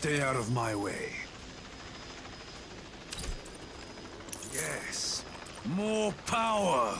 Stay out of my way. Yes. More power!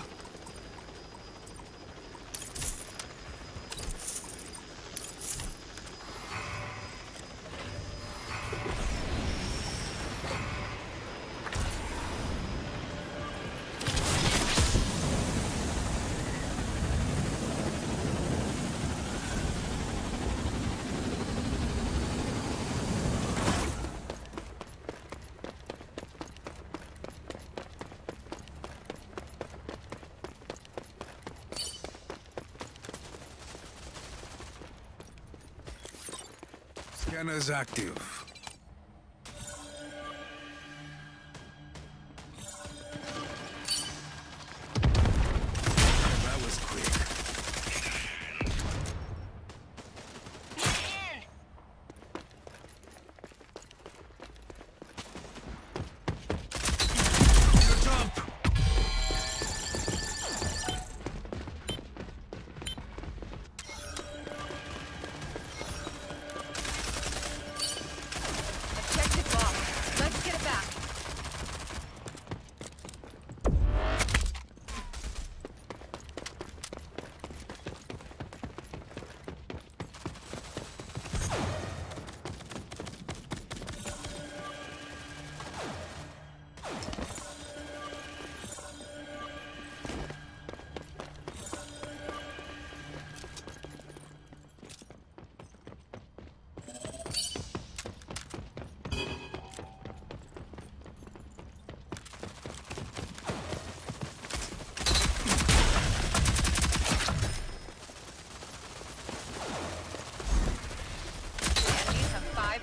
Scanner's active.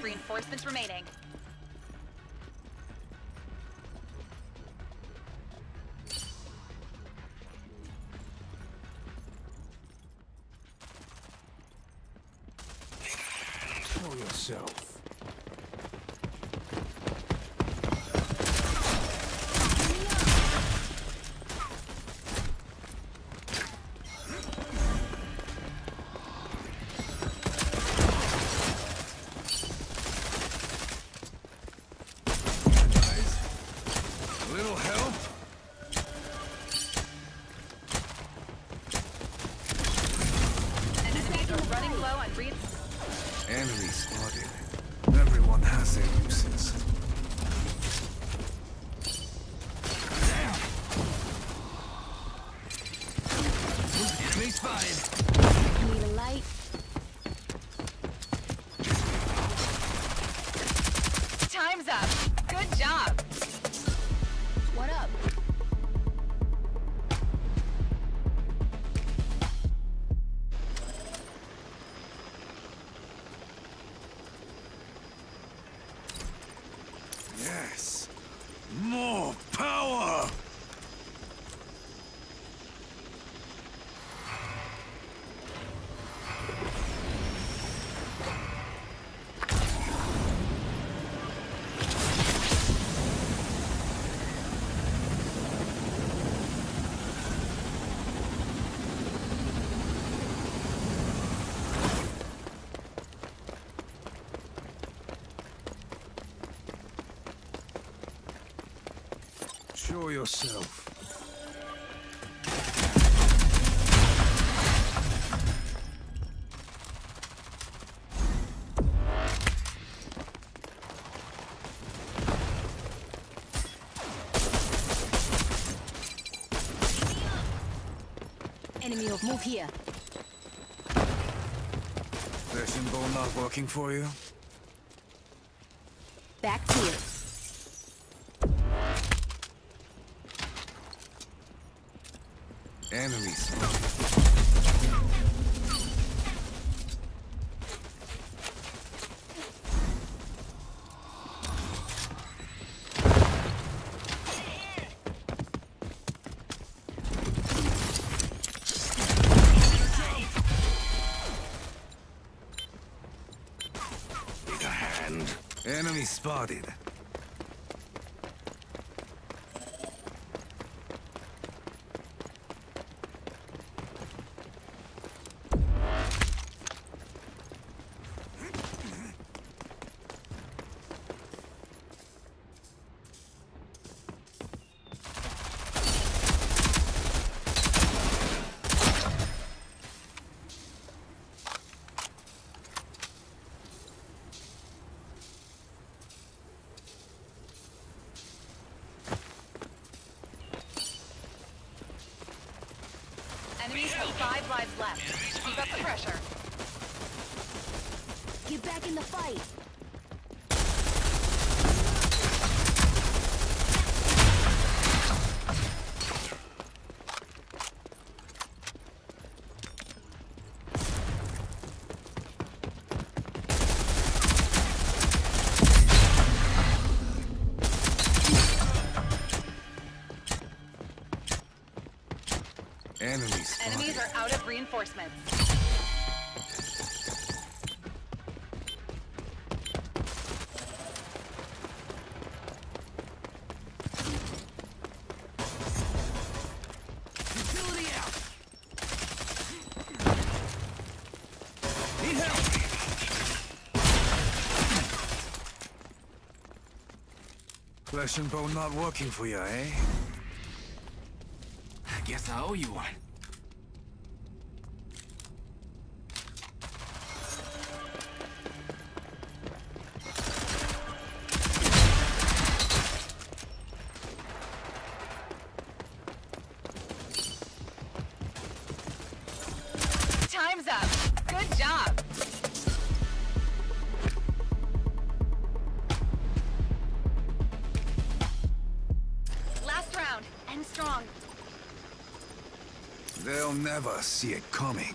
Reinforcements remaining. Show yourself. Low on re- Enemy spotted. Everyone has their uses. Enemy spotted. Show yourself. Enemy of move here. Session ball not working for you? Back here. Enemy hand. Enemy spotted. Five lives left. Keep up the pressure. Get back in the fight. Enemies. Enemies are out of reinforcements. Utility out. Need help. Flesh and bone not working for you, eh? Guess I owe you one. They'll never see it coming.